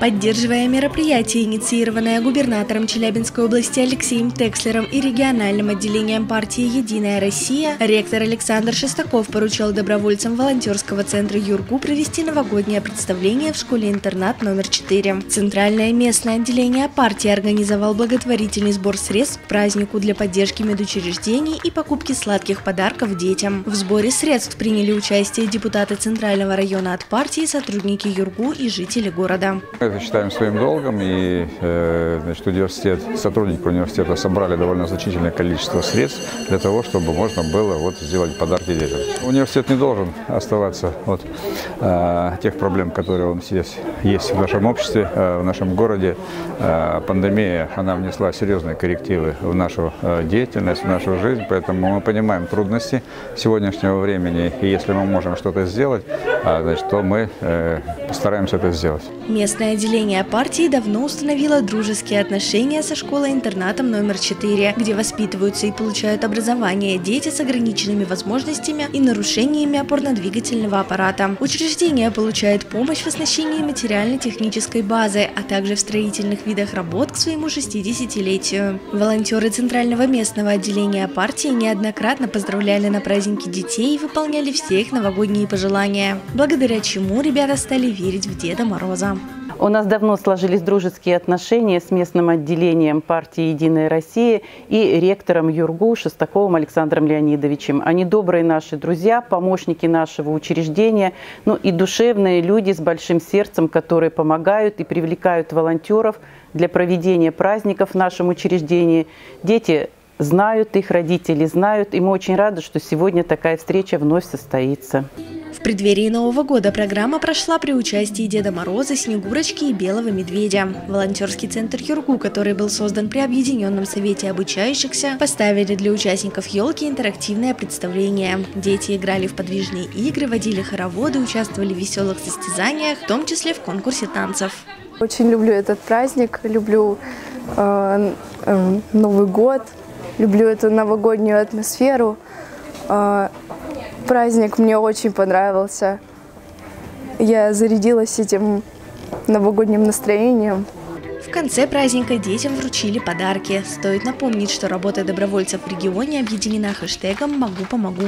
Поддерживая мероприятие, инициированное губернатором Челябинской области Алексеем Текслером и региональным отделением партии «Единая Россия», ректор Александр Шестаков поручил добровольцам волонтерского центра «Юргу» провести новогоднее представление в школе-интернат номер 4. Центральное местное отделение партии организовал благотворительный сбор средств к празднику для поддержки медучреждений и покупки сладких подарков детям. В сборе средств приняли участие депутаты Центрального района от партии, сотрудники «Юргу» и жители города это считаем своим долгом, и э, значит, университет, сотрудники университета собрали довольно значительное количество средств для того, чтобы можно было вот, сделать подарки детям. Университет не должен оставаться от э, тех проблем, которые он здесь есть в нашем обществе, э, в нашем городе. Э, пандемия, она внесла серьезные коррективы в нашу э, деятельность, в нашу жизнь, поэтому мы понимаем трудности сегодняшнего времени, и если мы можем что-то сделать, значит, то мы э, постараемся это сделать. Местное отделение партии давно установило дружеские отношения со школой-интернатом номер 4, где воспитываются и получают образование дети с ограниченными возможностями и нарушениями опорно-двигательного аппарата. Учреждение получает помощь в оснащении материально-технической базы, а также в строительных видах работ к своему 60-летию. Волонтеры Центрального местного отделения партии неоднократно поздравляли на праздники детей и выполняли все их новогодние пожелания, благодаря чему ребята стали верить в Деда Мороза. У нас давно сложились дружеские отношения с местным отделением партии «Единая Россия» и ректором ЮРГУ Шестаковым Александром Леонидовичем. Они добрые наши друзья, помощники нашего учреждения, ну и душевные люди с большим сердцем, которые помогают и привлекают волонтеров для проведения праздников в нашем учреждении. Дети знают, их родители знают, и мы очень рады, что сегодня такая встреча вновь состоится. В преддверии Нового года программа прошла при участии Деда Мороза, Снегурочки и Белого Медведя. Волонтерский центр «Юргу», который был создан при Объединенном совете обучающихся, поставили для участников елки интерактивное представление. Дети играли в подвижные игры, водили хороводы, участвовали в веселых состязаниях, в том числе в конкурсе танцев. Очень люблю этот праздник, люблю э, э, Новый год, люблю эту новогоднюю атмосферу. Э, праздник мне очень понравился. Я зарядилась этим новогодним настроением. В конце праздника детям вручили подарки. Стоит напомнить, что работа добровольцев в регионе объединена хэштегом «Могу, помогу».